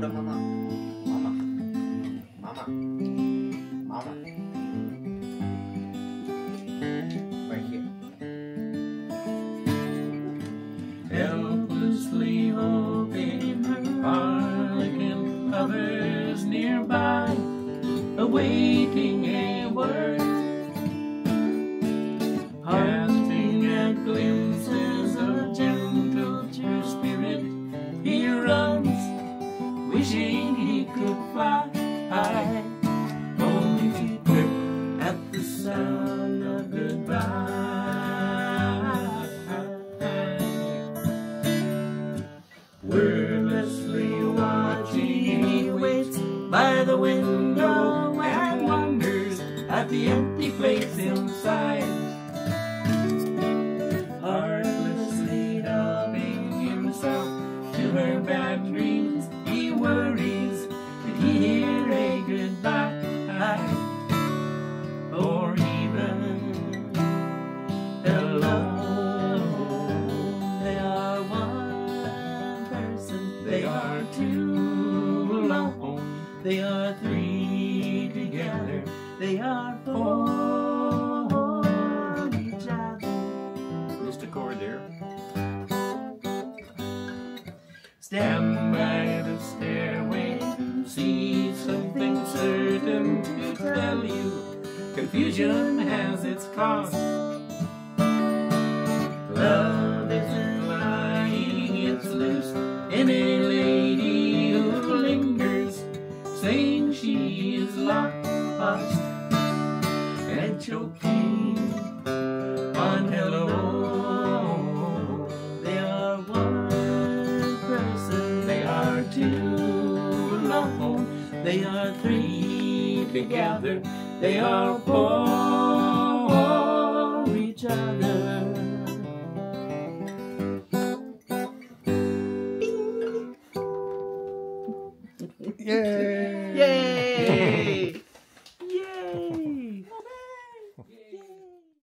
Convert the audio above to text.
the mama. Mama. Mama. Mama. Helplessly hoping Harlequin hovers nearby, awaiting a word. Wordlessly watching, he waits by the window and wonders at the empty place inside. Heartlessly helping himself to her bad dreams, he worries they are two alone, they are three together, they are four each other. Missed a chord there. Stand by the stairway, see something certain to tell you. Confusion has its cost. In a lady who lingers, saying she is lost and choking on hello. They are one person, they are two alone, they are three together, they are for each other. Yay! Yay!